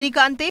श्रीकांते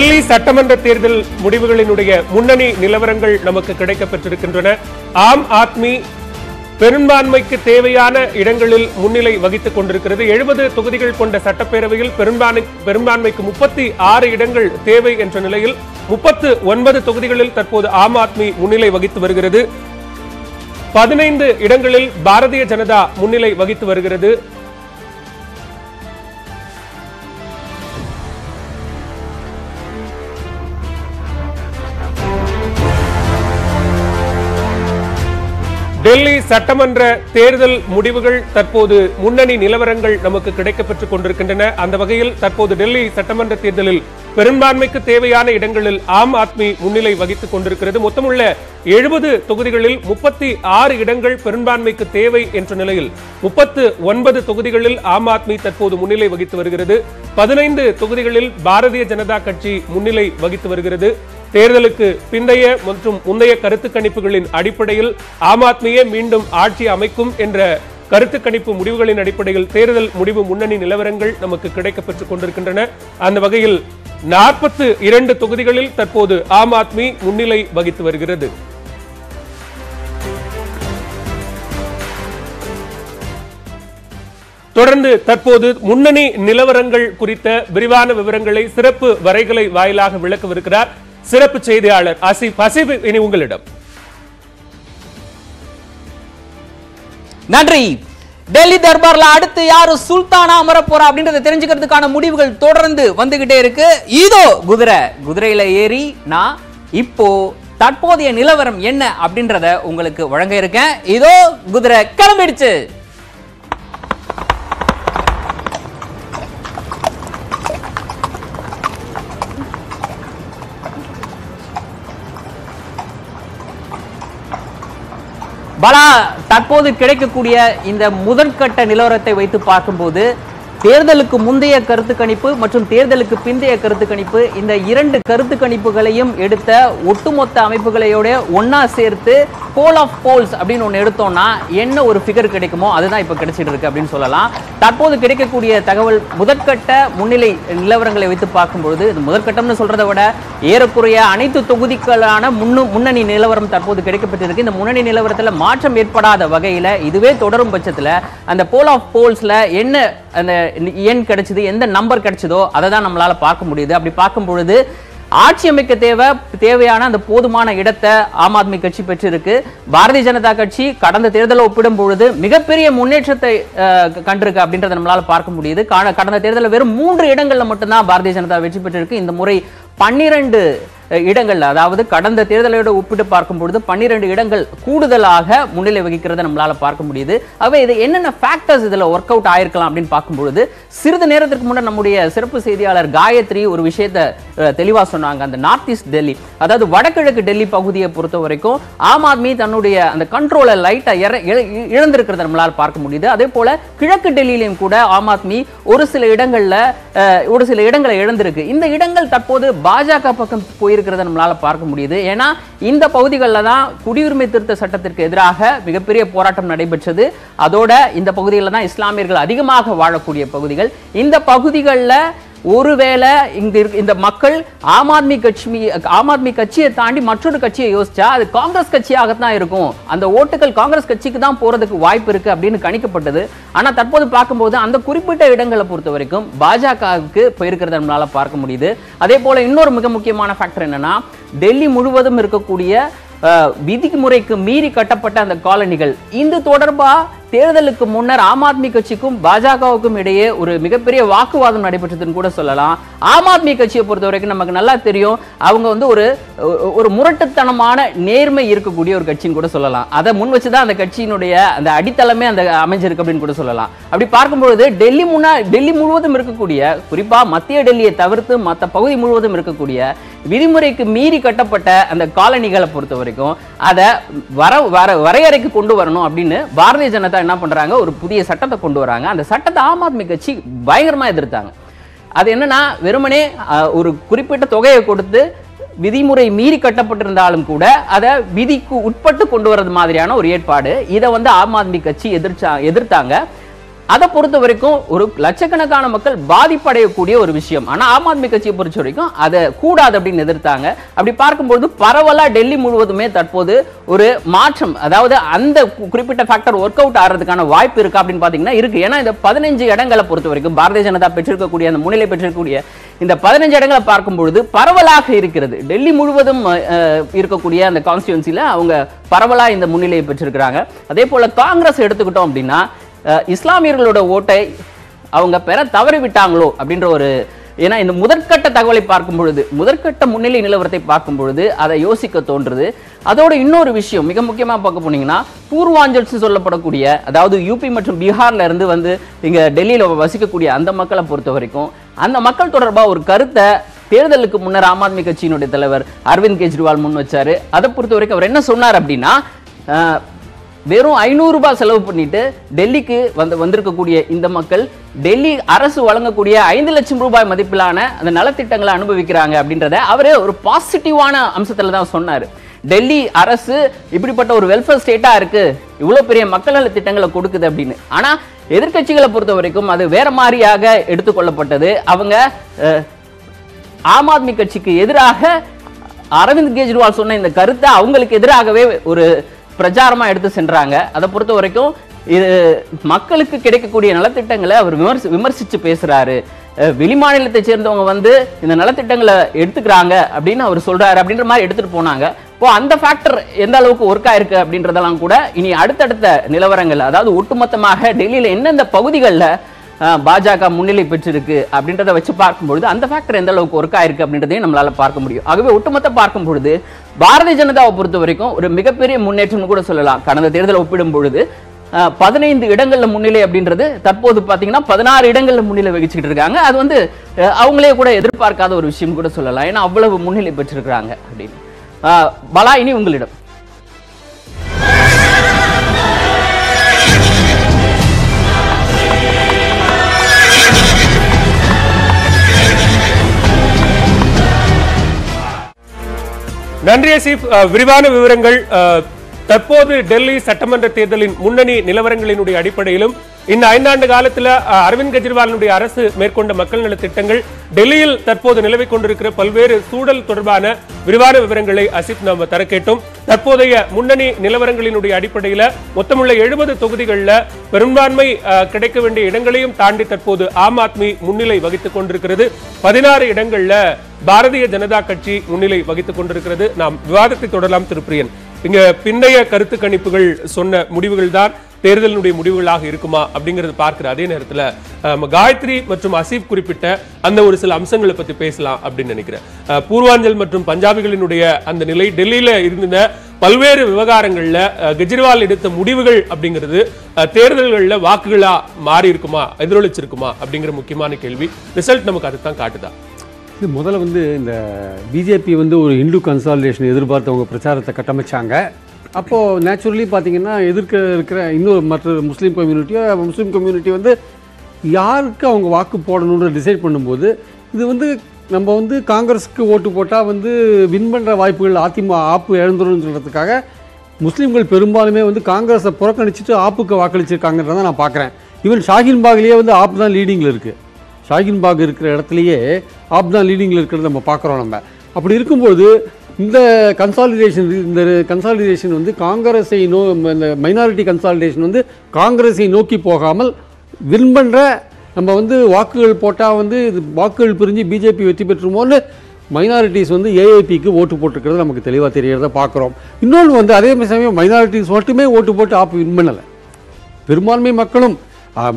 டெல்லி சட்டமன்ற தேர்தல் முடிவுகளினுடைய முன்னணி நிலவரங்கள் நமக்கு கிடைக்கப்பெற்றிருக்கின்றன. ஆம் ஆத்மி பெரும்பான்மைக்கு தேவையான இடங்களில் முன்னிலை வகித்துக் கொண்டிருக்கிறது. எழுபது தொகுதிகள் கொண்ட சட்டப்பேரவையில் பெரும்பான்மை பெரும்பான்மைக்கு முப்பத்தி ஆறு இடங்கள் தேவை என்ற நிலையில் முப்பத்து ஒன்பது தொகுதிகளில் தற்போது ஆம் ஆத்மி முன்னிலை வகித்து வருகிறது. பதினைந்து இடங்களில் பாரதிய ஜனதா முன்னிலை வகித்து வருகிறது. டெல்லி சட்டமன்ற தேர்தல் முடிவுகள் தற்போது முன்னணி நிலவரங்கள் நமக்கு கிடைக்கப்பெற்றுக் கொண்டிருக்கின்றன. அந்த வகையில் தற்போது டெல்லி சட்டமன்ற தேர்தலில் பெரும்பான்மைக்கு தேவையான இடங்களில் ஆம் ஆத்மி முன்னிலை வகித்துக் கொண்டிருக்கிறது. மொத்தமுள்ள எழுபது தொகுதிகளில் முப்பத்தி ஆறு இடங்கள் பெரும்பான்மைக்கு தேவை என்ற நிலையில் முப்பத்து ஒன்பது தொகுதிகளில் ஆம் ஆத்மி தற்போது முன்னிலை வகித்து வருகிறது. பதினைந்து தொகுதிகளில் பாரதிய ஜனதா கட்சி முன்னிலை வகித்து வருகிறது. தேர்தலுக்கு பிந்தைய மற்றும் முந்தைய கருத்து கணிப்புகளின் அடிப்படையில் ஆம் ஆத்மியே மீண்டும் ஆட்சி அமைக்கும் என்ற கருத்து கணிப்பு முடிவுகளின் அடிப்படையில் தேர்தல் முடிவு முன்னணி நிலவரங்கள் நமக்கு கிடைக்கப்பெற்றுக் கொண்டிருக்கின்றன. அந்த வகையில் நாற்பத்து இரண்டு தொகுதிகளில் தற்போது ஆம் ஆத்மி முன்னிலை வகித்து வருகிறது. தொடர்ந்து தற்போது முன்னணி நிலவரங்கள் குறித்த விரிவான விவரங்களை சிறப்பு வரைகலை வாயிலாக விளக்கவிருக்கிறார் சிறப்பு செய்தியாளர் அசிப். அசிப் இனி உங்களிடம். நன்றி. டெல்லி தர்பார்ல அடுத்து யாரு சுல்தானா அமர போறா அப்படின்றத தெரிஞ்சுக்கிறதுக்கான முடிவுகள் தொடர்ந்து வந்துகிட்டே இருக்கு. இதோ குதிரை. குதிரையில ஏறி நான் இப்போ தற்போதைய நிலவரம் என்ன அப்படின்றத உங்களுக்கு வழங்க இருக்கேன். இதோ குதிரை கிளம்பிடுச்சு. பலா தற்போது கிடைக்கக்கூடிய இந்த முதற்கட்ட நிலவரத்தை வைத்து பார்க்கும்போது தேர்தலுக்கு முந்தைய கருத்து கணிப்பு மற்றும் தேர்தலுக்கு பிந்தைய கருத்து கணிப்பு இந்த இரண்டு கருத்து கணிப்புகளையும் எடுத்த ஒட்டுமொத்த அமைப்புகளையோட ஒன்னா சேர்த்து போல் ஆஃப் போல்ஸ் அப்படின்னு ஒன்று எடுத்தோம்னா என்ன ஒரு ஃபிகர் கிடைக்குமோ அதுதான் இப்போ கிடைச்சிட்டு இருக்கு அப்படின்னு சொல்லலாம். தற்போது கிடைக்கக்கூடிய தகவல் முதற்கட்ட முன்னிலை நிலவரங்களை வைத்து பார்க்கும்பொழுது இது முதற்கட்டம்னு சொல்கிறத விட ஏறக்குறைய அனைத்து தொகுதிகளான முன்னு முன்னணி நிலவரம் தற்போது கிடைக்கப்பட்டிருக்கு. இந்த முன்னணி நிலவரத்தில் மாற்றம் ஏற்படாத வகையில் இதுவே தொடரும் பட்சத்தில் அந்த போல் ஆஃப் போல்ஸில் என்ன அந்த எண் கிடைச்சது எந்த நம்பர் கிடைச்சதோ அதை தான் நம்மளால் பார்க்க முடியுது. அப்படி பார்க்கும் பொழுது ஆட்சி அமைக்க தேவை தேவையான அந்த போதுமான இடத்தை ஆம் ஆத்மி கட்சி பெற்றிருக்கு. பாரதிய ஜனதா கட்சி கடந்த தேர்தலை ஒப்பிடும் பொழுது மிகப்பெரிய முன்னேற்றத்தை கண்டிருக்கு அப்படின்றத நம்மளால பார்க்க முடியுது. கடந்த தேர்தலில் வெறும் மூன்று இடங்களில் மட்டும்தான் பாரதிய ஜனதா வெற்றி பெற்றிருக்கு. இந்த முறை பன்னிரண்டு இடங்கள் அதாவது கடந்த தேர்தலோட ஒப்பிட்டு பார்க்கும் பொழுது பன்னிரண்டு இடங்கள் கூடுதலாக முன்னிலை வகிக்கிறத நம்மளால பார்க்க முடியுது. ஆகவே இது என்னென்ன ஃபேக்டர்ஸ் இதுல ஒர்க் அவுட் ஆயிருக்கலாம் அப்படின்னு பார்க்கும்பொழுது சிறிது நேரத்திற்கு முன்னாடி நம்முடைய சிறப்பு செய்தியாளர் காயத்ரி ஒரு விஷயத்தை தெளிவாக தெளிவா சொன்னாங்க. அந்த நார்த் ஈஸ்ட் டெல்லி அதாவது வடகிழக்கு டெல்லி பகுதியை பொறுத்த வரைக்கும் ஆம் ஆத்மி தன்னுடைய அந்த கண்ட்ரோலை லைட்டா இழந்திருக்கிறத நம்மளால பார்க்க முடியுது. அதே போல கிழக்கு டெல்லியிலையும் கூட ஆம் ஆத்மி ஒரு சில இடங்கள்ல ஒரு சில இடங்களை இழந்திருக்கு. இந்த இடங்கள் தற்போது பாஜக பக்கம் இருக்கிறத நம்மளால பார்க்க முடியுது. ஏன்னா இந்த பகுதிகளில் தான் குடியுரிமை திருத்த சட்டத்திற்கு எதிராக மிகப்பெரிய போராட்டம் நடைபெற்றது. அதோட இந்த பகுதிகளில் தான் இஸ்லாமியர்கள் அதிகமாக வாழக்கூடிய பகுதிகள். இந்த பகுதிகளில் ஒருவேளை இங்க இந்த மக்கள் ஆம் ஆத்மி கட்சி ஆம் ஆத்மி கட்சியை தாண்டி மற்றொரு கட்சியை யோசிச்சா அது காங்கிரஸ் கட்சியாகத்தான் இருக்கும். அந்த ஓட்டுகள் காங்கிரஸ் கட்சிக்கு தான் போறதுக்கு வாய்ப்பு இருக்கு அப்படின்னு கணிக்கப்பட்டது. ஆனா தற்போது பார்க்கும்போது அந்த குறிப்பிட்ட இடங்களை பொறுத்த வரைக்கும் பாஜகவுக்கு போயிருக்கிறத நம்மளால பார்க்க முடியுது. அதே போல இன்னொரு மிக முக்கியமான ஃபேக்டர் என்னன்னா டெல்லி முழுவதும் இருக்கக்கூடிய விதிமுறைக்கு மீறி கட்டப்பட்ட அந்த காலனிகள் இது தொடர்பாக தேர்தலுக்கு முன்னர் ஆம் ஆத்மி கட்சிக்கும் பாஜகவுக்கும் இடையே ஒரு மிகப்பெரிய வாக்குவாதம் நடைபெற்றதுன்னு கூட சொல்லலாம். ஆம் ஆத்மி கட்சியை பொறுத்த வரைக்கும் நமக்கு நல்லா தெரியும். அவங்க வந்து ஒரு ஒரு முரட்டுத்தனமான நேர்மை இருக்கக்கூடிய ஒரு கட்சின்னு கூட சொல்லலாம். அதை முன் வச்சு தான் அந்த கட்சியினுடைய அந்த அடித்தளமே அந்த அமைஞ்சிருக்கு அப்படின்னு கூட சொல்லலாம். அப்படி பார்க்கும்பொழுது டெல்லி முன்னா டெல்லி முழுவதும் இருக்கக்கூடிய குறிப்பா மத்திய டெல்லியை தவிர்த்து மற்ற பகுதி முழுவதும் இருக்கக்கூடிய விதிமுறைக்கு மீறி கட்டப்பட்ட அந்த காலனிகளை பொறுத்த வரைக்கும் அதை வர வர வரையறைக்கு கொண்டு வரணும் அப்படின்னு பாரதிய ஜனதா என்ன பண்றாங்க? ஒரு புதிய சட்டத்தை கொண்டு வராங்க. அந்த சட்டத்தை ஆம் ஆத்மி கட்சி பயங்கரமா எதிர்த்தாங்க. அது என்னன்னா வெறுமனே ஒரு குறிப்பிட்ட தொகையை கொடுத்து விதிமுறை மீறி கட்டப்பட்டிருந்தாலும் கூட அதை விதிக்கு உட்பட்டு கொண்டு வர்றது மாதிரியான ஒரு ஏற்பாடு. இதை வந்து ஆம் ஆத்மி கட்சி எதிர்ச்சா எதிர்த்தாங்க. அதை பொறுத்த வரைக்கும் ஒரு லட்சக்கணக்கான மக்கள் பாதிப்படையக்கூடிய ஒரு விஷயம். ஆனால் ஆம் ஆத்மி கட்சியை பொறுத்த வரைக்கும் அதை கூடாது அப்படின்னு எதிர்த்தாங்க. அப்படி பார்க்கும்போது பரவலாக டெல்லி முழுவதுமே தற்போது ஒரு மாற்றம் அதாவது அந்த குறிப்பிட்ட ஃபேக்டர் ஒர்க் அவுட் ஆகிறதுக்கான வாய்ப்பு இருக்கா அப்படின்னு பார்த்தீங்கன்னா இருக்கு. ஏன்னா இந்த பதினஞ்சு இடங்களை பொறுத்த வரைக்கும் பாரதிய ஜனதா பெற்றிருக்கக்கூடிய அந்த முன்னிலை பெற்றிருக்கக்கூடிய இந்த பதினஞ்சு இடங்களை பார்க்கும் பொழுது பரவலாக இருக்கிறது. டெல்லி முழுவதும் இருக்கக்கூடிய அந்த கான்ஸ்டியூன்சியில் அவங்க பரவலாக இந்த முன்னிலையை பெற்றிருக்கிறாங்க. அதே போல் காங்கிரஸ் எடுத்துக்கிட்டோம் அப்படின்னா இஸ்லாமியர்களோட ஓட்டை அவங்க பெற தவறிவிட்டாங்களோ அப்படின்ற ஒரு ஏன்னா இந்த முதற்கட்ட தகவலை பார்க்கும் பொழுது முதற்கட்ட முன்னிலை நிலவரத்தை பார்க்கும் பொழுது அதை யோசிக்க தோன்றுது. அதோட இன்னொரு விஷயம் மிக முக்கியமாக பார்க்க போனீங்கன்னா பூர்வாஞ்சல்ஸ் சொல்லப்படக்கூடிய அதாவது யூபி மற்றும் பீகார்ல இருந்து வந்து இங்கே டெல்லியில் வசிக்கக்கூடிய அந்த மக்களை பொறுத்த வரைக்கும் அந்த மக்கள் தொடர்பாக ஒரு கருத்தை தேர்தலுக்கு முன்னர் ஆம் ஆத்மி கட்சியினுடைய தலைவர் அரவிந்த் கெஜ்ரிவால் முன் வச்சார். அதை பொறுத்த வரைக்கும் அவர் என்ன சொன்னார் அப்படின்னா வெறும் ஐநூறுரூபா செலவு பண்ணிட்டு டெல்லிக்கு வந்து வந்திருக்கக்கூடிய இந்த மக்கள் டெல்லி அரசு வழங்கக்கூடிய ஐந்து லட்சம் ரூபாய் மதிப்பிலான அந்த நலத்திட்டங்களை அனுபவிக்கிறாங்க அப்படின்றத அவரே ஒரு பாசிட்டிவான அம்சத்தில் தான் சொன்னார். டெல்லி அரசு இப்படிப்பட்ட ஒரு வெல்ஃபேர் ஸ்டேட்டாக இருக்குது இவ்வளோ பெரிய மக்கள் நல திட்டங்களை கொடுக்குது அப்படின்னு. ஆனால் எதிர்க்கட்சிகளை பொறுத்த வரைக்கும் அது வேற மாதிரியாக எடுத்துக்கொள்ளப்பட்டது அவங்க ஆம் ஆத்மி கட்சிக்கு எதிராக அரவிந்த் கெஜ்ரிவால் சொன்ன இந்த கருத்தை அவங்களுக்கு எதிராகவே ஒரு பிரச்சாரமாக எடுத்து சென்றாங்க. அதை பொறுத்த வரைக்கும் இது மக்களுக்கு கிடைக்கக்கூடிய நலத்திட்டங்களை அவர் விமர்சி விமர்சித்து பேசுகிறாரு வெளிமாநிலத்தை சேர்ந்தவங்க வந்து இந்த நலத்திட்டங்களை எடுத்துக்கிறாங்க அப்படின்னு அவர் சொல்கிறாரு அப்படின்ற மாதிரி எடுத்துகிட்டு போனாங்க. இப்போ அந்த ஃபேக்டர் எந்த அளவுக்கு ஒர்க் ஆயிருக்கு அப்படின்றதெல்லாம் கூட இனி அடுத்தடுத்த நிலவரங்கள் அதாவது ஒட்டுமொத்தமாக டெல்லியில் எந்தெந்த பகுதிகளில் பாஜக முன்னிலை பெற்றிருக்கு அப்படின்றத வச்சு பார்க்கும்பொழுது அந்த ஃபேக்டர் எந்த அளவுக்கு ஒர்க் ஆயிருக்கு அப்படின்றதையும் நம்மளால பார்க்க முடியும். ஆகவே ஒட்டுமொத்த பார்க்கும் பொழுது பாரதிய ஜனதாவை பொறுத்த வரைக்கும் ஒரு மிகப்பெரிய முன்னேற்றம்னு கூட சொல்லலாம். கடந்த தேர்தலை ஒப்பிடும் பொழுது பதினைந்து இடங்களில் முன்னிலை அப்படின்றது தற்போது பார்த்தீங்கன்னா பதினாறு இடங்களில் முன்னிலை வகிச்சுக்கிட்டு இருக்காங்க. அது வந்து அவங்களே கூட எதிர்பார்க்காத ஒரு விஷயம் கூட சொல்லலாம். ஏன்னா அவ்வளவு முன்னிலை பெற்றிருக்கிறாங்க அப்படின்னு. பலா இனி உங்களிடம். நன்றி அசீப் விரிவான விவரங்கள் தற்போது டெல்லி சட்டமன்ற தேர்தலின் முன்னணி நிலவரங்களினுடைய அடிப்படையிலும் இந்த ஐந்தாண்டு காலத்துல அரவிந்த் கெஜ்ரிவாலினுடைய அரசு மேற்கொண்ட மக்கள் நல திட்டங்கள் டெல்லியில் தற்போது நிலவிக் கொண்டிருக்கிற பல்வேறு சூழல் தொடர்பான விரிவான விவரங்களை அசித் நாம் தர கேட்டோம் தற்போதைய முன்னணி நிலவரங்களினுடைய அடிப்படையில மொத்தமுள்ள எழுபது தொகுதிகளில் பெரும்பான்மை கிடைக்க வேண்டிய இடங்களையும் தாண்டி தற்போது ஆம் ஆத்மி முன்னிலை வகித்துக் கொண்டிருக்கிறது. பதினாறு இடங்கள்ல பாரதிய ஜனதா கட்சி முன்னிலை வகித்துக் கொண்டிருக்கிறது. நாம் விவாதத்தை தொடரலாம் திருப்பிரியன் இங்க பிந்தைய கருத்து கணிப்புகள் சொன்ன முடிவுகள் தான் தேர்தலினுடைய முடிவுகளாக இருக்குமா அப்படிங்கறது பார்க்கிற அதே நேரத்துல காயத்ரி மற்றும் அசீப் குறிப்பிட்ட அந்த ஒரு சில அம்சங்களை பத்தி பேசலாம் அப்படின்னு நினைக்கிறேன். அஹ், பூர்வாஞ்சல் மற்றும் பஞ்சாபிகளினுடைய அந்த நிலை டெல்லியில இருந்த பல்வேறு விவகாரங்கள்ல கெஜ்ரிவால் எடுத்த முடிவுகள் அப்படிங்கிறது தேர்தல்களில் தேர்தல்கள்ல வாக்குகளா மாறி இருக்குமா எதிரொலிச்சிருக்குமா அப்படிங்கிற முக்கியமான கேள்வி. ரிசல்ட் நமக்கு அதுதான் காட்டுதான் இது முதல்ல வந்து இந்த பிஜேபி வந்து ஒரு இந்து கன்சாலிடேஷன் எதிர்பார்த்து அவங்க பிரச்சாரத்தை கட்டமைச்சாங்க. அப்போது நேச்சுரலி பார்த்தீங்கன்னா எதிர்க்க இருக்கிற இன்னொரு மற்ற முஸ்லீம் கம்யூனிட்டியோ முஸ்லீம் கம்யூனிட்டி வந்து யாருக்கு அவங்க வாக்கு போடணுன்ற டிசைட் பண்ணும்போது இது வந்து நம்ம வந்து காங்கிரஸுக்கு ஓட்டு போட்டால் வந்து வின் பண்ணுற வாய்ப்புகள் அதிமுக ஆப்பு இழந்துடும் சொல்கிறதுக்காக முஸ்லீம்கள் பெரும்பாலுமே வந்து காங்கிரஸை புறக்கணிச்சிட்டு ஆப்புக்கு வாக்களிச்சிருக்காங்கன்றதை நான் பார்க்குறேன் ஈவன் ஷாஹின் பாகிலேயே வந்து ஆப் தான் லீடிங்கில் இருக்குது ஷாகின்பாக் இருக்கிற இடத்துலையே ஆப் தான் லீடிங்கில் இருக்கிறத நம்ம பார்க்குறோம் நம்ம. அப்படி இருக்கும்போது இந்த கன்சாலிடேஷன் இந்த கன்சாலிடேஷன் வந்து காங்கிரஸை நோ இந்த மைனாரிட்டி கன்சாலிடேஷன் வந்து காங்கிரஸை நோக்கி போகாமல் வின் பண்ணுற நம்ம வந்து வாக்குகள் போட்டால் வந்து இது வாக்குகள் பிரிஞ்சு பிஜேபி வெற்றி பெற்றுமோன்னு மைனாரிட்டிஸ் வந்து ஏஐபிக்கு ஓட்டு போட்டுருக்கிறது நமக்கு தெளிவாக தெரியறத பார்க்குறோம். இன்னொன்று வந்து அதே சமயம் மைனாரிட்டிஸ் மட்டுமே ஓட்டு போட்டு ஆப் வின் பண்ணலை பெரும்பான்மை மக்களும்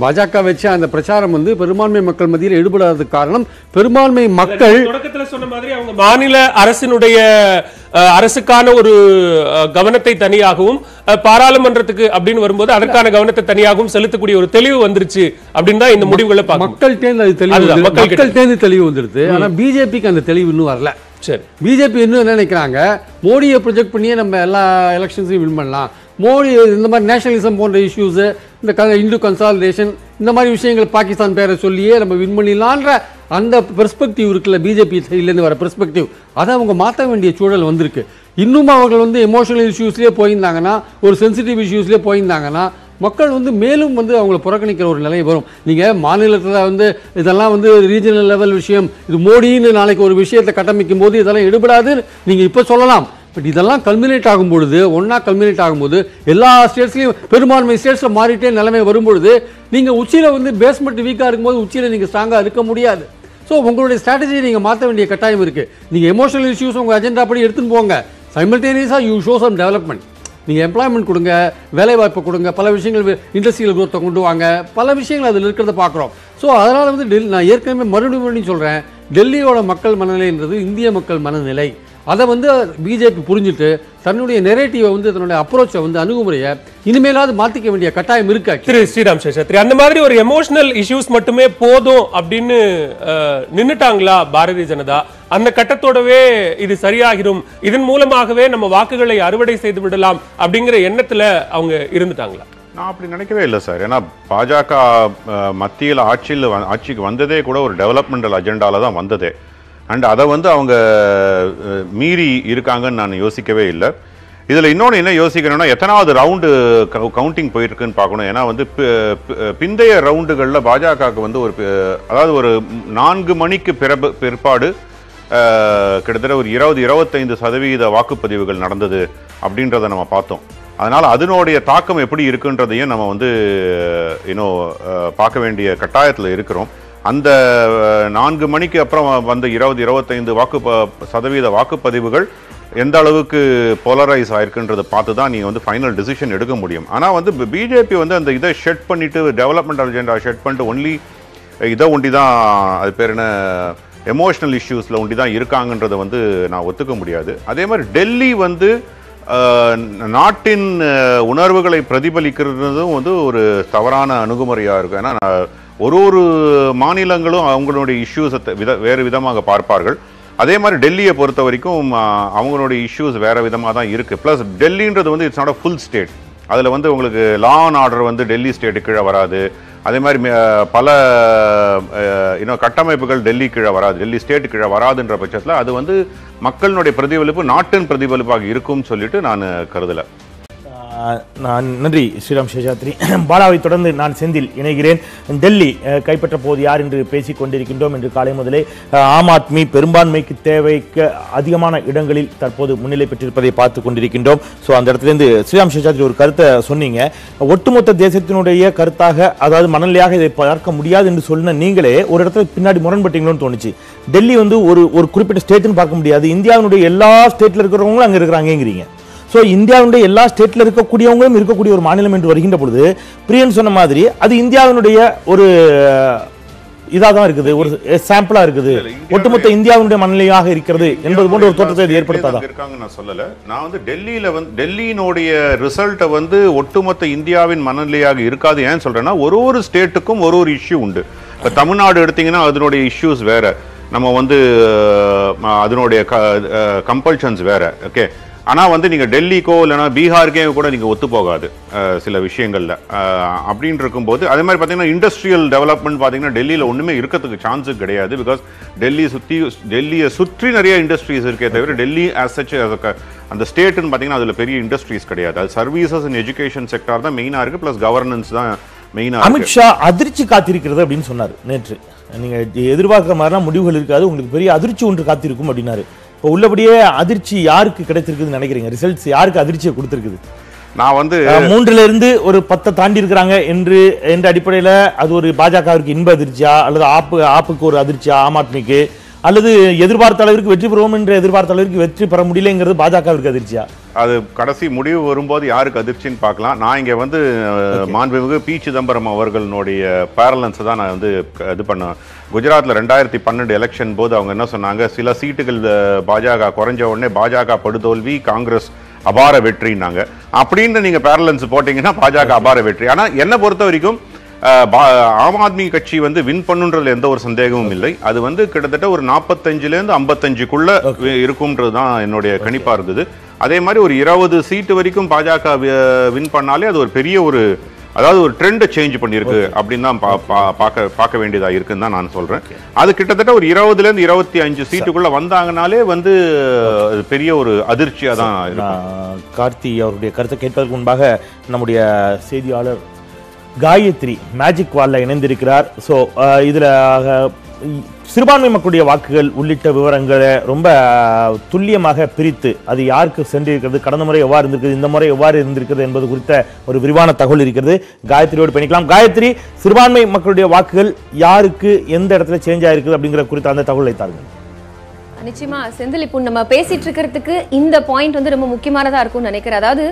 பாஜக வச்ச அந்த பிரச்சாரம் வந்து பெரும்பான்மை மக்கள் மத்தியில் ஈடுபடாததுக்கு காரணம் பெரும்பான்மை மக்கள் தொடக்கத்துல சொன்ன மாதிரி அவங்க மாநில அரசினுடைய அரசுக்கான ஒரு கவனத்தை தனியாகவும் பாராளுமன்றத்துக்கு அப்படின்னு வரும்போது அதற்கான கவனத்தை தனியாகவும் செலுத்தக்கூடிய ஒரு தெளிவு வந்துருச்சு அப்படின்னு தான் இந்த முடிவுகளை மக்கள் தேர்ந்து அது தெளிவு. மக்கள் தேர்ந்து தெளிவு வந்துடுது ஆனா பிஜேபிக்கு அந்த தெளிவு இன்னும் வரல. சரி. பிஜேபி இன்னும் என்ன நினைக்கிறாங்க? மோடியை ப்ரொஜெக்ட் பண்ணியே நம்ம எல்லா எலெக்ஷன்ஸையும் வின் பண்ணலாம். மோடி இந்த மாதிரி நேஷனலிசம் போன்ற இஷ்யூஸு இந்த க இந்து கன்சாலிடேஷன் இந்த மாதிரி விஷயங்கள் பாகிஸ்தான் பேரை சொல்லியே நம்ம வின் பண்ணிடலான்ற அந்த பெர்ஸ்பெக்டிவ் இருக்குல்ல பிஜேபி சைட்லேருந்து வர பெர்ஸ்பெக்டிவ் அதை அவங்க மாற்ற வேண்டிய சூழல் வந்திருக்கு. இன்னும் அவர்கள் வந்து எமோஷனல் இஷ்யூஸ்லேயே போயிருந்தாங்கன்னா ஒரு சென்சிட்டிவ் இஷ்யூஸ்லேயே போயிருந்தாங்கன்னா மக்கள் வந்து மேலும் வந்து அவங்கள புறக்கணிக்கிற ஒரு நிலை வரும். நீங்கள் மாநிலத்தில் வந்து இதெல்லாம் வந்து ரீஜனல் லெவல் விஷயம் இது மோடின்னு நாளைக்கு ஒரு விஷயத்தை கட்டமைக்கும் போது இதெல்லாம் எடுபடாது நீங்கள் இப்போ சொல்லலாம். பட் இதெல்லாம் கல்மினேட் ஆகும் பொழுது ஒன்றா கல்மினேட் ஆகும்போது எல்லா ஸ்டேட்ஸ்லையும் பெரும்பான்மை ஸ்டேட்ஸில் மாறிட்டே நிலைமை வரும்பொழுது நீங்கள் உச்சியில் வந்து பேஸ்மெண்ட் வீக்காக இருக்கும்போது உச்சியில் நீங்கள் ஸ்ட்ராங்காக இருக்க முடியாது. ஸோ உங்களுடைய ஸ்ட்ராட்டஜியை நீங்கள் மாற்ற வேண்டிய கட்டாயம் இருக்குது நீங்கள் எமோஷனல் இஷ்யூஸ் உங்கள் அஜெண்டா படி எடுத்துன்னு போங்க. சைமல்டேனியஸாக யூ ஷோ சம் டெவலப்மெண்ட் நீங்கள் எம்ப்ளாய்மெண்ட் கொடுங்க வேலைவாய்ப்பு கொடுங்க பல விஷயங்கள் இண்டஸ்ட்ரியல் குரோத்தை கொண்டு வாங்க. பல விஷயங்கள் அதில் இருக்கிறத பார்க்குறோம். ஸோ அதனால் வந்து டெல்லி நான் ஏற்கனவே மறுபடியும் மறுபடியும் சொல்கிறேன் டெல்லியோட மக்கள் மனநிலைன்றது இந்திய மக்கள் மனநிலை. அதை வந்து பிஜேபி புரிஞ்சுட்டு தன்னுடைய நெரேட்டிவை வந்து தன்னுடைய அப்ரோச்சை வந்து அணுகுமுறையை இனிமேலாவது மாற்றிக்க வேண்டிய கட்டாயம் இருக்கு. திரு ஸ்ரீராம் சேஷாத்ரி அந்த மாதிரி ஒரு எமோஷனல் இஷ்யூஸ் மட்டுமே போதும் அப்படின்னு அஹ், நின்னுட்டாங்களா பாரதிய ஜனதா? அந்த கட்டத்தோடவே இது சரியாகிடும் இதன் மூலமாகவே நம்ம வாக்குகளை அறுவடை செய்து விடலாம் அப்படிங்கிற எண்ணத்துல அவங்க இருந்துட்டாங்களா? நான் அப்படி நினைக்கவே இல்லை சார். ஏன்னா பாஜக மத்தியில் ஆட்சியில் ஆட்சிக்கு வந்ததே கூட ஒரு டெவலப்மெண்டல் அஜெண்டால தான் வந்ததே. அண்ட் அதை வந்து அவங்க மீறி இருக்காங்கன்னு நான் யோசிக்கவே இல்லை. இதில் இன்னொன்று என்ன யோசிக்கணும்னா எத்தனாவது ரவுண்டு கவுண்டிங் போயிருக்குன்னு பார்க்கணும். ஏன்னா வந்து பிந்தைய ரவுண்டுகளில் பாஜகவுக்கு வந்து ஒரு அதாவது ஒரு நான்கு மணிக்கு பிறப்பு பிற்பாடு கிட்டத்தட்ட ஒரு இருபது இருபத்தைந்து சதவீத வாக்குப்பதிவுகள் நடந்தது அப்படின்றத நம்ம பார்த்தோம். அதனால் அதனுடைய தாக்கம் எப்படி இருக்குன்றதையும் நம்ம வந்து இன்னும் பார்க்க வேண்டிய கட்டாயத்தில் இருக்கிறோம். அந்த நான்கு மணிக்கு அப்புறம் வந்த இருபது இருபத்தைந்து வாக்கு ப- சதவீத வாக்குப்பதிவுகள் எந்த அளவுக்கு போலரைஸ் ஆயிருக்குன்றதை பார்த்து தான் நீங்கள் வந்து ஃபைனல் டிசிஷன் எடுக்க முடியும். ஆனால் வந்து பிஜேபி வந்து அந்த இதை ஷெட் பண்ணிவிட்டு டெவலப்மெண்ட் அஜெண்டா ஷெட் பண்ணிட்டு ஒன்லி இதை ஒண்டி தான் அது பேர் என்ன எமோஷ்னல் இஷ்யூஸில் ஒண்டி தான் இருக்காங்கன்றதை வந்து நான் ஒத்துக்க முடியாது. அதே மாதிரி டெல்லி வந்து நாட்டின் உணர்வுகளை பிரதிபலிக்கிறதும் வந்து ஒரு தவறான அணுகுமுறையாக இருக்கும் ஏன்னா நான் ஒரு ஒரு மாநிலங்களும் அவங்களுடைய இஷ்யூஸை வித வேறு விதமாக பார்ப்பார்கள். அதே மாதிரி டெல்லியை பொறுத்த வரைக்கும் அவங்களுடைய இஷ்யூஸ் வேறு விதமாக தான் இருக்குது ப்ளஸ் டெல்லின்றது வந்து it's not a full state அதில் வந்து உங்களுக்கு லா அண்ட் ஆர்டர் வந்து டெல்லி ஸ்டேட்டு கீழே வராது. அதே மாதிரி பல இன்னும் கட்டமைப்புகள் டெல்லி கீழே வராது. டெல்லி ஸ்டேட் கீழே வராதுன்ற பட்சத்தில் அது வந்து மக்களினுடைய பிரதிபலிப்பு நாட்டின் பிரதிபலிப்பாக இருக்கும்னு சொல்லிட்டு நான் கருதலை. நான் நன்றி ஸ்ரீராம் சேஷாத்ரி. பாலாவை தொடர்ந்து நான் செந்தில் இணைகிறேன். டெல்லி கைப்பற்ற போது யார் என்று பேசிக் கொண்டிருக்கின்றோம் என்று காலை முதலே ஆம் ஆத்மி பெரும்பான்மைக்கு தேவைக்கு அதிகமான இடங்களில் தற்போது முன்னிலை பெற்றிருப்பதை பார்த்து கொண்டிருக்கின்றோம். ஸோ அந்த இடத்துலேருந்து ஸ்ரீராம் சேஷாத்ரி ஒரு கருத்தை சொன்னீங்க. ஒட்டுமொத்த தேசத்தினுடைய கருத்தாக அதாவது மனநிலையாக இதை பார்க்க முடியாது என்று சொன்ன நீங்களே ஒரு இடத்துல பின்னாடி முரண்பட்டீங்களோன்னு தோணுச்சு. டெல்லி வந்து ஒரு ஒரு குறிப்பிட்ட ஸ்டேட்னு பார்க்க முடியாது. இந்தியாவினுடைய எல்லா ஸ்டேட்டில் இருக்கிறவங்களும் அங்கே இருக்கிறாங்கங்கிறீங்க. ஸோ இந்தியாவினுடைய எல்லா ஸ்டேட்ல இருக்கக்கூடியவங்களும் இருக்கக்கூடிய ஒரு மாநிலம் என்று வருகின்ற பொழுது பிரியன் சொன்ன மாதிரி அது இந்தியாவினுடைய ஒரு இதாக தான் இருக்குது. ஒரு சாம்பிளா இருக்குது. ஒட்டுமொத்த இந்தியாவினுடைய மனநிலையாக இருக்கிறது என்பது போன்ற ஒரு தோற்றத்தை ஏற்படுத்தாதா? இருக்காங்க நான் சொல்லல. நான் வந்து டெல்லியில வந்து டெல்லியினுடைய ரிசல்ட்டை வந்து ஒட்டுமொத்த இந்தியாவின் மனநிலையாக இருக்காது. ஏன் சொல்றேன்னா ஒரு ஒரு ஸ்டேட்டுக்கும் ஒரு ஒரு இஷ்யூ உண்டு. இப்ப தமிழ்நாடு எடுத்தீங்கன்னா அதனுடைய இஷ்யூஸ் வேற. நம்ம வந்து அதனுடைய கம்பல்ஷன்ஸ் வேற. ஓகே ஆனா வந்து நீங்க டெல்லிக்கோ இல்லைன்னா பீகாருக்கே கூட நீங்க ஒத்து போகாது சில விஷயங்கள்ல. அப்படின்னு இருக்கும்போது அதே மாதிரி பார்த்தீங்கன்னா இண்டஸ்ட்ரியல் டெவலப்மெண்ட் பார்த்தீங்கன்னா டெல்லியில் ஒன்றுமே இருக்கிறதுக்கு சான்ஸு கிடையாது பிகாஸ் டெல்லி சுற்றி டெல்லியை சுற்றி நிறைய இண்டஸ்ட்ரீஸ் இருக்கே தவிர டெல்லி ஆஸ் சச் அந்த ஸ்டேட்டுன்னு பார்த்தீங்கன்னா அதில் பெரிய இண்டஸ்ட்ரீஸ் கிடையாது. அது சர்வீசஸ் அண்ட் எஜுகேஷன் செக்டார் தான் மெயினாக இருக்குது ப்ளஸ் கவர்னன்ஸ் தான் மெயினாக அமித்ஷா அதிர்ச்சி காத்திருக்கிறது அப்படின்னு சொன்னார் நேற்று. நீங்க எதிர்பார்க்கிற மாதிரிலாம் முடிவுகள் இருக்காது உங்களுக்கு பெரிய அதிர்ச்சி ஒன்று காத்திருக்கும் அப்படின்னாரு. இப்போ உள்ளபடியே அதிர்ச்சி யாருக்கு கிடைத்திருக்குதுன்னு நினைக்கிறீங்க? ரிசல்ட்ஸ் யாருக்கு அதிர்ச்சியை கொடுத்திருக்குது? நான் வந்து மூன்றுல இருந்து ஒரு பத்தை தாண்டி இருக்கிறாங்க என்று என்ற அடிப்படையில அது ஒரு பாஜகவிற்கு இன்ப அதிர்ச்சியா அல்லது ஆப்பு ஆப்புக்கு ஒரு அதிர்ச்சியா ஆம் ஆத்மிக்கு அல்லது எதிர்பார்த்த அளவிற்கு வெற்றி பெறுவோம் என்று எதிர்பார்த்த அளவிற்கு வெற்றி பெற முடியலைங்கிறது பாஜகவிற்கு அதிர்ச்சியா? அது கடைசி முடிவு வரும்போது யாருக்கு அதிர்ச்சின்னு பார்க்கலாம். நான் இங்க வந்து மாண்புமிகு பி சிதம்பரம் அவர்களுடைய பேரலன்ஸ் தான் நான் வந்து இது பண்ணேன். குஜராத்ல ரெண்டாயிரத்தி பன்னெண்டு எலெக்ஷன் போது அவங்க என்ன சொன்னாங்க? சில சீட்டுகள் பாஜக குறைஞ்ச உடனே பாஜக படுதோல்வி காங்கிரஸ் அபார வெற்றின்னாங்க. அப்படின்னு நீங்க பேரலன்ஸ் போட்டீங்கன்னா பாஜக அபார வெற்றி. ஆனா என்னை பொறுத்த வரைக்கும் ஆம் ஆத்மி கட்சி வந்து வின் பண்ணுன்றதுல எந்த ஒரு சந்தேகமும் இல்லை. அது வந்து கிட்டத்தட்ட ஒரு நாற்பத்தஞ்சுல இருந்து ஐம்பத்தஞ்சுக்குள்ள இருக்கும்ன்றது தான் என்னுடைய கணிப்பா இருந்தது. அதே மாதிரி ஒரு இருபது சீட்டு வரைக்கும் பாஜக வின் பண்ணாலே அது ஒரு பெரிய ஒரு அதாவது ஒரு ட்ரெண்டை சேஞ்ச் பண்ணியிருக்கு அப்படின்னு தான் பா- பா- பார்க்க பார்க்க வேண்டியதா இருக்குன்னு தான் நான் சொல்றேன். அது கிட்டத்தட்ட ஒரு இருபதுல இருந்து இருபத்தி அஞ்சு சீட்டுக்குள்ள வந்தாங்கனாலே வந்து அது பெரிய ஒரு அதிர்ச்சியா தான் கார்த்தி அவருடைய கருத்தை கேட்பதற்கு முன்பாக நம்முடைய செய்தியாளர் காயத்ரி மேஜிக் வாலில் இணைந்திருக்கிறார். ஸோ இதில் சிறுபான்மை மக்களுடைய வாக்குகள் உள்ளிட்ட விவரங்களை ரொம்ப துல்லியமாக பிரித்து அது யாருக்கு சென்றிருக்கிறது கடந்த முறை எவ்வாறு இருந்திருக்கிறது இந்த முறை எவ்வாறு இருந்திருக்கிறது என்பது குறித்த ஒரு விரிவான தகவல் இருக்கிறது. காயத்ரியோடு பண்ணிக்கலாம் காயத்ரி சிறுபான்மை மக்களுடைய வாக்குகள் யாருக்கு எந்த இடத்துல சேஞ்ச் ஆயிருக்குது அப்படிங்கிற குறித்த அந்த தகவலை தாருங்கள். நிச்சயமா செந்தில் இப்போ நம்ம பேசிட்டு இருக்கிறதுக்கு இந்த பாயிண்ட் வந்து ரொம்ப முக்கியமானதா இருக்கும்னு நினைக்கிறேன். அதாவது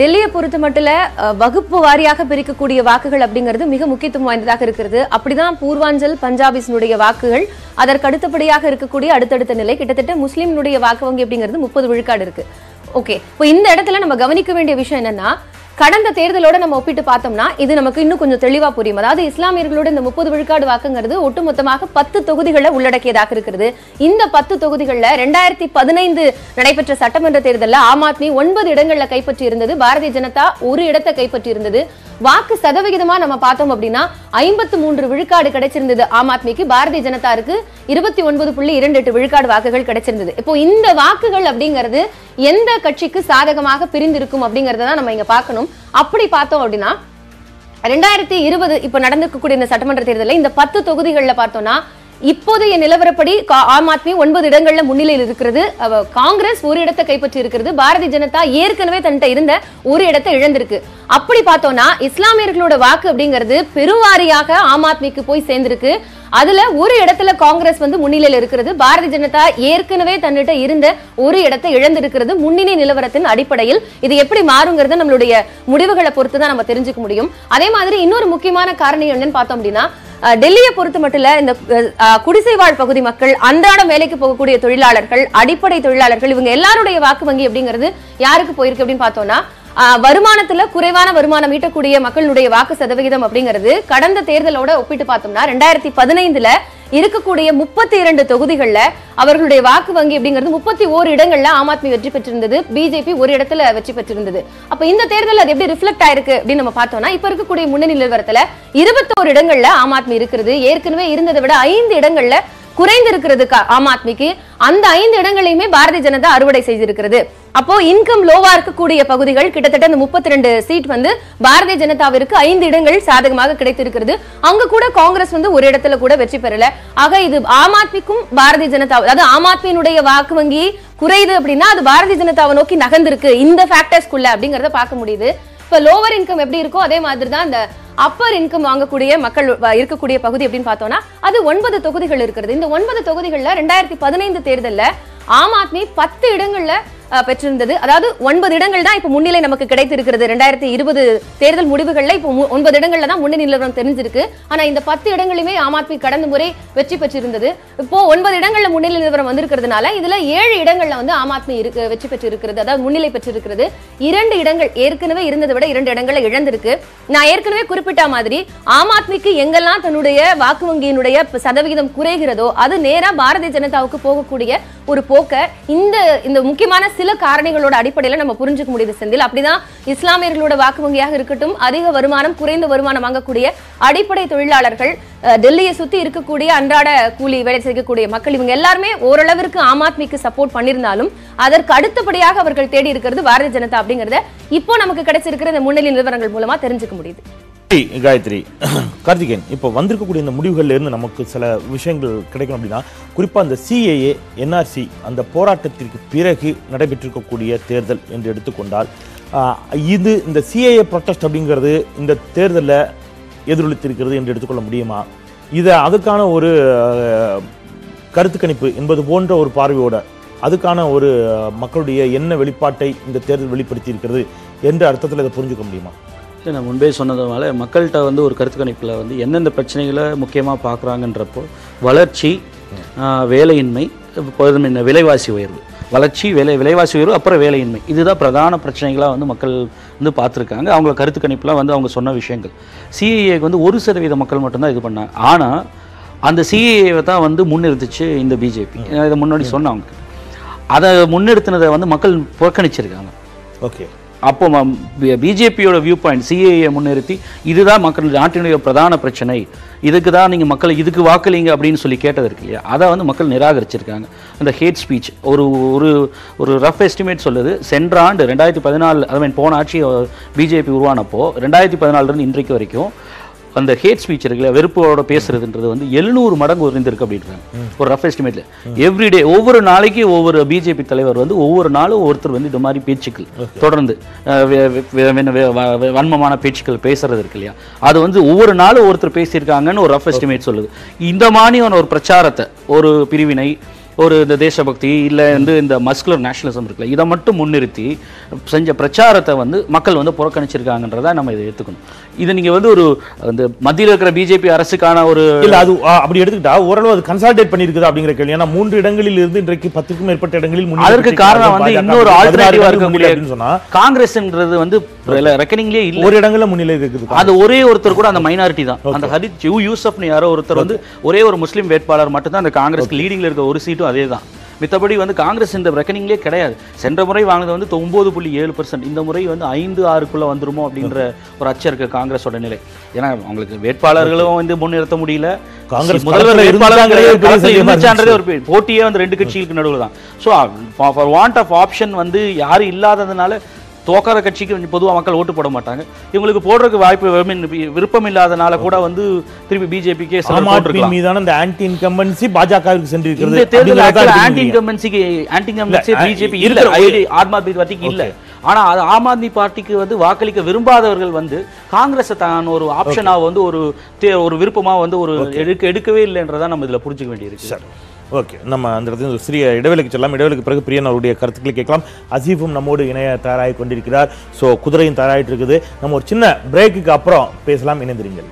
டெல்லியை பொறுத்த மட்டும் வகுப்பு வாரியாக பிரிக்கக்கூடிய வாக்குகள் அப்படிங்கிறது மிக முக்கியத்துவம் வாய்ந்ததாக இருக்கிறது. அப்படிதான் பூர்வாஞ்சல் பஞ்சாபிஸினுடைய வாக்குகள் அதற்கு அடுத்தபடியாக இருக்கக்கூடிய அடுத்தடுத்த நிலை. கிட்டத்தட்ட முஸ்லீம்னுடைய வாக்கு வங்கி அப்படிங்கிறது முப்பது விழுக்காடு இருக்கு. ஓகே இப்போ இந்த இடத்துல நம்ம கவனிக்க வேண்டிய விஷயம் என்னன்னா கடந்த தேர்தலோட நம்ம ஒப்பிட்டு பார்த்தோம்னா இது நமக்கு இன்னும் கொஞ்சம் தெளிவா புரியும். அதாவது இஸ்லாமியர்களோட இந்த முப்பது விழுக்காடு வாக்குங்கிறது ஒட்டுமொத்தமாக பத்து தொகுதிகளை உள்ளடக்கியதாக இருக்கிறது இந்த பத்து தொகுதிகளில் ரெண்டாயிரத்தி பதினைந்து நடைபெற்ற சட்டமன்ற தேர்தலில் ஆம் ஆத்மி ஒன்பது இடங்களில் கைப்பற்றி இருந்தது பாரதிய ஜனதா ஒரு இடத்தை கைப்பற்றி இருந்தது வாக்கு சதவிகிதமா நம்ம பார்த்தோம் அப்படின்னா ஐம்பத்து மூன்று விழுக்காடு கிடைச்சிருந்தது ஆம் ஆத்மிக்கு. பாரதிய ஜனதாருக்கு இருபத்தி ஒன்பது புள்ளி இரண்டு எட்டு விழுக்காடு வாக்குகள் கிடைச்சிருந்தது. இப்போ இந்த வாக்குகள் அப்படிங்கிறது எந்த கட்சிக்கு சாதகமாக பிரிந்திருக்கும் அப்படிங்கறத தான் நம்ம இங்க பார்க்கணும். அப்படி பார்த்தோம் அப்படின்னா ரெண்டாயிரத்தி இருபது இப்ப நடந்திருக்கக்கூடிய இந்த சட்டமன்ற தேர்தலில் இந்த பத்து தொகுதிகளில் பார்த்தோம்னா இப்போதைய நிலவரப்படி கா- ஆம் ஆத்மி ஒன்பது இடங்கள்ல முன்னிலையில் இருக்கிறது. காங்கிரஸ் ஒரு இடத்தை கைப்பற்றி இருக்கிறது. பாரதிய ஜனதா ஏற்கனவே தன்கிட்ட இருந்த ஒரு இடத்தை இழந்திருக்கு. அப்படி பார்த்தோம்னா இஸ்லாமியர்களோட வாக்கு அப்படிங்கிறது பெருவாரியாக ஆம் ஆத்மிக்கு போய் சேர்ந்திருக்கு. அதுல ஒரு இடத்துல காங்கிரஸ் வந்து முன்னிலையில் இருக்கிறது. பாரதிய ஜனதா ஏற்கனவே தன்னிட்ட இருந்த ஒரு இடத்தை இழந்திருக்கிறது முன்னணி நிலவரத்தின் அடிப்படையில். இது எப்படி மாறுங்கிறது நம்மளுடைய முடிவுகளை பொறுத்து தான் நம்ம தெரிஞ்சுக்க முடியும். அதே மாதிரி இன்னொரு முக்கியமான காரணம் என்னன்னு பார்த்தோம் அப்படின்னா டெல்லியை பொறுத்து மட்டும் இல்ல இந்த குடிசை வாழ் பகுதி மக்கள் அன்றாடம் வேலைக்கு போகக்கூடிய தொழிலாளர்கள் அடிப்படை தொழிலாளர்கள் இவங்க எல்லாருடைய வாக்கு வங்கி அப்படிங்கிறது யாருக்கு போயிருக்கு அப்படின்னு பார்த்தோம்னா வருமானத்துல குறைவான வருமானம் ஈட்டக்கூடிய மக்களுடைய வாக்கு சதவிகிதம் அப்படிங்கிறது கடந்த தேர்தலோட ஒப்பிட்டு பார்த்தோம்னா ரெண்டாயிரத்தி பதினைந்துல இருக்கக்கூடிய முப்பத்தி இரண்டு தொகுதிகளில் அவர்களுடைய வாக்கு வங்கி அப்படிங்கிறது முப்பத்தி ஓரு இடங்கள்ல ஆம் ஆத்மி வெற்றி பெற்றிருந்தது. பிஜேபி ஒரு இடத்துல வெற்றி பெற்றிருந்தது. அப்ப இந்த தேர்தல் அது எப்படி ரிஃப்ளெக்ட் ஆயிருக்கு அப்படின்னு நம்ம பார்த்தோம்னா இப்ப இருக்கக்கூடிய முன்னணி நிலவரத்துல இருபத்தோரு இடங்கள்ல ஆம் ஆத்மி இருக்கிறது. ஏற்கனவே இருந்ததை விட ஐந்து இடங்கள்ல குறைந்து இருக்கிறது ஆம் ஆத்மிக்கு? அந்த ஐந்து இடங்களையுமே பாரதிய ஜனதா அறுவடை செய்திருக்கிறது. அப்போ இன்கம் லோவா இருக்கக்கூடிய பகுதிகள் கிட்டத்தட்ட இந்த முப்பத்தி ரெண்டு சீட் வந்து பாரதிய ஜனதாவிற்கு ஐந்து இடங்கள் சாதகமாக கிடைத்திருக்கிறது. அங்க கூட காங்கிரஸ் வந்து ஒரு இடத்துல கூட வெற்றி பெறல. ஆக இது ஆம் ஆத்மிக்கும் பாரதிய ஜனதா அதாவது ஆம் ஆத்மியினுடைய வாக்கு வங்கி குறையுது அப்படின்னா அது பாரதிய ஜனதாவை நோக்கி நகர்ந்திருக்கு. இந்த ஃபேக்டர்ஸ்குள்ள அப்படிங்கறத பார்க்க முடியுது. இப்ப லோவர் இன்கம் எப்படி இருக்கோ அதே மாதிரி தான் இந்த அப்பர் இன்கம் வாங்கக்கூடிய மக்கள் இருக்கக்கூடிய பகுதி அப்படின்னு பார்த்தோம்னா அது ஒன்பது தொகுதிகள் இருக்கிறது. இந்த ஒன்பது தொகுதிகளில் ரெண்டாயிரத்தி பதினைந்து தேர்தலில் ஆம் ஆத்மி பத்து இடங்களில் பெற்றிருந்தது. அதாவது ஒன்பது இடங்கள் தான் இப்ப முன்னிலை நமக்கு கிடைத்திருக்கிறது. ரெண்டாயிரத்தி இருபது தேர்தல் முடிவுகள்ல இப்போ ஒன்பது இடங்கள்ல தான் முன்னணி நிலவரம் தெரிஞ்சிருக்கு. ஆனா இந்த பத்து இடங்களுமே ஆம் ஆத்மி கடந்த முறை வெற்றி பெற்றிருந்தது. இப்போ ஒன்பது இடங்கள்ல முன்னிலை நிலவரம் வந்திருக்கிறதுனால இதுல ஏழு இடங்கள்ல வந்து ஆம் ஆத்மி இருக்கு வெற்றி பெற்றிருக்கிறது அதாவது முன்னிலை பெற்றிருக்கிறது. இரண்டு இடங்கள் ஏற்கனவே இருந்ததை விட இரண்டு இடங்களை இழந்திருக்கு. நான் ஏற்கனவே குறிப்பிட்ட மாதிரி ஆம் ஆத்மிக்கு எங்கெல்லாம் தன்னுடைய வாக்கு வங்கியினுடைய சதவிகிதம் குறைகிறதோ அது நேரா பாரதிய ஜனதாவுக்கு போகக்கூடிய ஒரு போக்க இந்த இந்த முக்கியமான சில காரணிகளோட அடிப்படையில நம்ம புரிஞ்சுக்க முடியுது செந்தில். அப்படிதான் இஸ்லாமியர்களோட வாக்கு வங்கியாக இருக்கட்டும் அதிக வருமானம் குறைந்த வருமானம் வாங்கக்கூடிய அடிப்படை தொழிலாளர்கள் டெல்லியை சுத்தி இருக்கக்கூடிய அன்றாட கூலி வேலை செய்யக்கூடிய மக்கள் இவங்க எல்லாருமே ஓரளவிற்கு ஆம் ஆத்மிக்கு சப்போர்ட் பண்ணியிருந்தாலும் அதற்கு அடுத்தபடியாக அவர்கள் தேடி இருக்கிறது பாரதிய ஜனதா அப்படிங்கறத இப்போ நமக்கு கிடைச்சிருக்கிற இந்த முன்னணி நிறுவனங்கள் மூலமா தெரிஞ்சுக்க முடியுது. காயத்ரி கார்த்திகேயன் இப்போ வந்திருக்கக்கூடிய இந்த முடிவுகள்ல இருந்து நமக்கு சில விஷயங்கள் கிடைக்கும் அப்படின்னா குறிப்பா அந்த சிஏஏ என்ஆர்சி அந்த போராட்டத்திற்கு பிறகு நடைபெற்றிருக்கக்கூடிய தேர்தல் என்று எடுத்துக்கொண்டால் இது இந்த சிஏஏ ப்ரொட்டஸ்ட் அப்படிங்கிறது இந்த தேர்தலில் எதிரொலித்திருக்கிறது என்று எடுத்துக்கொள்ள முடியுமா? இதை அதுக்கான ஒரு கருத்துக்கணிப்பு கருத்து கணிப்பு என்பது போன்ற ஒரு பார்வையோட அதுக்கான ஒரு மக்களுடைய என்ன வெளிப்பாட்டை இந்த தேர்தல் வெளிப்படுத்தி இருக்கிறது என்ற அர்த்தத்தில் இதை புரிஞ்சுக்க முடியுமா? நான் முன்பே சொன்னதுனால மக்கள்கிட்ட வந்து ஒரு கருத்து கணிப்பில் வந்து எந்தெந்த பிரச்சனைகளை முக்கியமாக பார்க்குறாங்கன்றப்போ வளர்ச்சி வேலையின்மை முன்ன விலைவாசி உயர்வு. வளர்ச்சி விலை விலைவாசி உயர்வு அப்புறம் வேலையின்மை. இதுதான் பிரதான பிரச்சனைகளாக வந்து மக்கள் வந்து பார்த்துருக்காங்க. அவங்க கருத்து கணிப்புலாம் வந்து அவங்க சொன்ன விஷயங்கள். சிஏஏக்கு வந்து ஒரு சதவீத மக்கள் மட்டும்தான் இது பண்ணாங்க. ஆனால் அந்த சிஏஏவை தான் வந்து முன்னிறுத்துச்சு இந்த பிஜேபி இதை முன்னாடி சொன்னவங்க. அதை முன்னெடுத்தினதை வந்து மக்கள் புறக்கணிச்சிருக்காங்க. ஓகே. அப்போ பிஜேபியோட வியூ பாயிண்ட் சிஏஏ முன்னிறுத்தி இதுதான் மக்கள் நாட்டினுடைய பிரதான பிரச்சனை. இதுக்கு தான் நீங்கள் மக்களை இதுக்கு வாக்களிங்க அப்படின்னு சொல்லி கேட்டது இருக்கு இல்லையா? அதை வந்து மக்கள் நிராகரிச்சிருக்காங்க. அந்த ஹேட் ஸ்பீச் ஒரு ஒரு ஒரு ரஃப் எஸ்டிமேட் சொல்லுது. சென்ற ஆண்டு ரெண்டாயிரத்தி பதினாலு ஐ மீன் போன ஆட்சி பிஜேபி உருவானப்போ ரெண்டாயிரத்தி பதினாலுலேருந்து இன்றைக்கு வரைக்கும் அந்த ஹேட் ஸ்பீச் இருக்குல்ல வெறுப்போட பேசுறதுன்றது வந்து எழுநூறு மடங்கு உயர்ந்திருக்கு அப்படின்றாங்க. ஒரு ரஃப் எஸ்டிமேட்ல எவ்ரிடே ஒவ்வொரு நாளைக்கு ஒவ்வொரு பிஜேபி தலைவர் வந்து ஒவ்வொரு நாளும் ஒருத்தர் வந்து இந்த மாதிரி பேச்சுக்கள் தொடர்ந்து வன்மமான பேச்சுக்கள் பேசுறது இருக்கு இல்லையா? அது வந்து ஒவ்வொரு நாளும் ஒருத்தர் பேசியிருக்காங்கன்னு ஒரு ரஃப் எஸ்டிமேட் சொல்லுது. இந்த மாதிரியான ஒரு பிரச்சாரத்தை ஒரு பிரிவினை ஒரு இந்த தேசபக்தி இல்லை வந்து இந்த மஸ்குலர் நேஷனலிசம் இருக்குல்ல இதை மட்டும் முன்னிறுத்தி செஞ்ச பிரச்சாரத்தை வந்து மக்கள் வந்து புறக்கணிச்சிருக்காங்கன்றதை நம்ம இதை ஏற்றுக்கணும் இது நீங்கள் வந்து ஒரு அந்த மத்தியில் இருக்கிற பிஜேபி அரசுக்கான ஒரு இல்ல அது அப்படி எடுத்துக்கிட்டா ஓரளவு அது கன்சால்டேட் பண்ணிருக்குது அப்படிங்கிற கேள்வி. ஏன்னா மூன்று இடங்களில் இருந்து இன்றைக்கு பத்துக்கும் மேற்பட்ட இடங்களில் அதற்கு. காரணம் வந்து இன்னொரு பதினாறு ஆல்டர்னேட்டிவா இடங்கள் இருக்கக்கூடிய முன்னிலை அப்படின்னு சொன்னா காங்கிரஸ்ன்றது வந்து ரெக்கனிங்லேயே இல்லை ஒரு இடங்கள்ல முன்னிலை இருக்குது அது ஒரே ஒருத்தர் கூட அந்த மைனாரிட்டி தான். அந்த ஹரித் யூ யூசப்னு யாரோ ஒருத்தர் வந்து ஒரே ஒரு முஸ்லீம் வேட்பாளர் மட்டும்தான் அந்த காங்கிரஸ்க்கு லீடிங்ல இருக்க ஒரு சீட்டும் அதே தான் மித்தபடி வந்து காங்கிரஸ் இந்த ரெக்கனிங்லேயே கிடையாது. சென்ற முறை வாங்கினது வந்து ஒன்பது புள்ளி ஏழு பர்சன்ட் இந்த முறை வந்து ஐந்து ஆறுக்குள்ள வந்துருமோ அப்படின்ற ஒரு அச்சம் இருக்கு காங்கிரஸோட நிலை. ஏன்னா அவங்களுக்கு வேட்பாளர்களும் வந்து முன்னிறுத்த முடியல. காங்கிரஸ் முதல்வர். ஒரு போட்டியே வந்து ரெண்டு கட்சிகளுக்கு நடுவில் தான் so far want of option வந்து யாரும் இல்லாததுனால தோக்காத கட்சிக்கு கொஞ்சம் பொதுவா மக்கள் ஓட்டு போட மாட்டாங்க. இவங்களுக்கு போடுறதுக்கு வாய்ப்பு விருப்பம் இல்லாதனால கூட வந்து திருப்பி பிஜேபிக்கே மீதான இந்த ஆன்டி இன்கம்பன்சி பாஜகவிற்கு சென்றிருக்கிறது. தேர்தல் ஆன்டி. இன்கம்பன்சிக்கு ஆன்டி இன்கம்பன்சி பிஜேபி இல்ல ஆம் ஆத்மி பார்ட்டிக்கு இல்ல. ஆனா அது ஆம் ஆத்மி பார்ட்டிக்கு வந்து வாக்களிக்க விரும்பாதவர்கள் வந்து காங்கிரஸை தான் ஒரு ஆப்ஷனா வந்து ஒரு ஒரு விருப்பமா வந்து ஒரு எடுக்க எடுக்கவே இல்லைன்றதான் நம்ம இதுல புரிஞ்சுக்க வேண்டியிருக்கு. சரி. ஓகே நம்ம அந்த இடத்துல சிறிய இடைவெளிக்கு செல்லலாம். இடைவெளிக்கு பிறகு பிரியன் அவருடைய கருத்துக்களை கேட்கலாம். அசீஃபும் நம்மோடு இணைய தயாராகி கொண்டிருக்கிறார். ஸோ குதிரையும் தயாராகிட்டு இருக்குது நம்ம ஒரு சின்ன பிரேக்குக்கு அப்புறம் பேசலாம் இணைந்திருங்கள்.